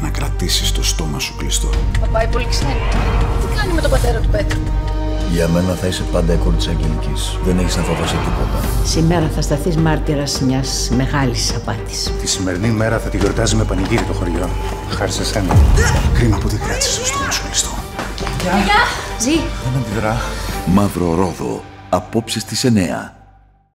να κρατήσεις το στόμα σου κλειστό. Θα πάει πολύ ξένο. Τι κάνει με τον πατέρα του Πέτρου; Για μένα θα είσαι πάντα η κόρη της Αγγελικής. Δεν έχεις να φοβάσαι τίποτα. Σήμερα θα σταθείς μάρτυρας μιας μεγάλης απάτης. Τη σημερινή μέρα θα τη γιορτάζει με πανηγύρι το χωριό. Χάρη σε σένα. Κρίμα που δεν κράτησες το στόμα σου κλειστό. Ζή! Δεν αντιδρά. Μαύρο Ρόδο. Απόψε στις 9.